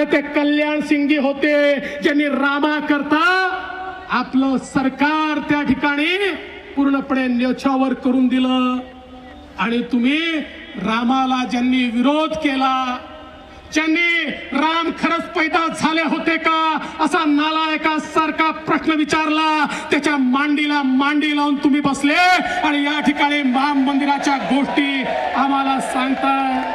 आणि ते कल्याण सिंगी होते ज्यांनी रामा करता आपलं सरकार त्या ठिकाणी पूर्णपणे न्योछावर करून दिलं. आणि तुम्ही रामाला ज्यांनी विरोध केला ज्यांनी राम खरंच पैदा झाले होते का असा नालायकासारखा प्रश्न विचारला. त्याच्या मांडीला मांडी लावून तुम्ही बसले आणि या ठिकाणी राम मंदिराच्या गोष्टी आम्हाला सांगताय.